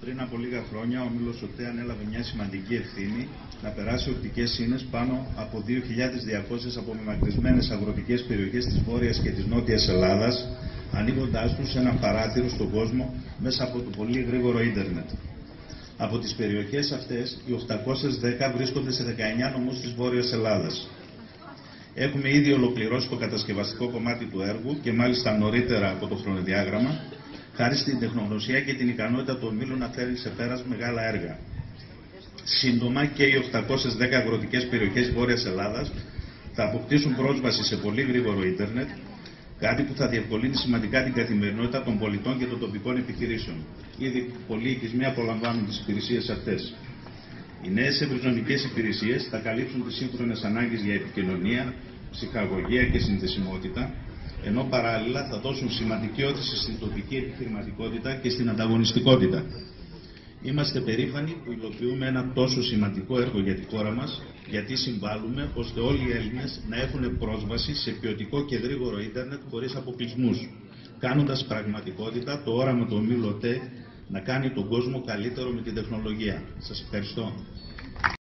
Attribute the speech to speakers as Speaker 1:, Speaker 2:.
Speaker 1: Πριν από λίγα χρόνια, ο Μήλος ΟΤΕ ανέλαβε μια σημαντική ευθύνη να περάσει οπτικές σύνες πάνω από 2.200 απομακρυσμένες αγροτικές περιοχές της Βόρειας και της Νότιας Ελλάδας, ανοίγοντάς τους ένα παράθυρο στον κόσμο μέσα από το πολύ γρήγορο ίντερνετ. Από τις περιοχές αυτές, οι 810 βρίσκονται σε 19 νομούς της Βόρειας Ελλάδας. Έχουμε ήδη ολοκληρώσει το κατασκευαστικό κομμάτι του έργου και μάλιστα νωρίτερα από το χρονοδιάγραμμα, χάρη στην τεχνογνωσία και την ικανότητα του ομίλου να φέρει σε πέρας μεγάλα έργα. Σύντομα και οι 810 αγροτικές περιοχές Βόρειας Ελλάδας θα αποκτήσουν πρόσβαση σε πολύ γρήγορο ίντερνετ, κάτι που θα διευκολύνει σημαντικά την καθημερινότητα των πολιτών και των τοπικών επιχειρήσεων. Ήδη πολλοί οικισμοί απολαμβάνουν τις υπηρεσίες αυτές. Οι νέες ευρυζωνικές υπηρεσίες θα καλύψουν τις σύγχρονες ανάγκες για επικοινωνία, ψυχαγωγία και συνδεσιμότητα, ενώ παράλληλα θα δώσουν σημαντική όθηση στην τοπική επιχειρηματικότητα και στην ανταγωνιστικότητα. Είμαστε περήφανοι που υλοποιούμε ένα τόσο σημαντικό έργο για τη χώρα μας, γιατί συμβάλλουμε ώστε όλοι οι Έλληνες να έχουν πρόσβαση σε ποιοτικό και γρήγορο ίντερνετ χωρίς αποκλεισμούς, κάνοντας πραγματικότητα το όραμα του ομίλου ΤΕ να κάνει τον κόσμο καλύτερο με την τεχνολογία. Σας ευχαριστώ.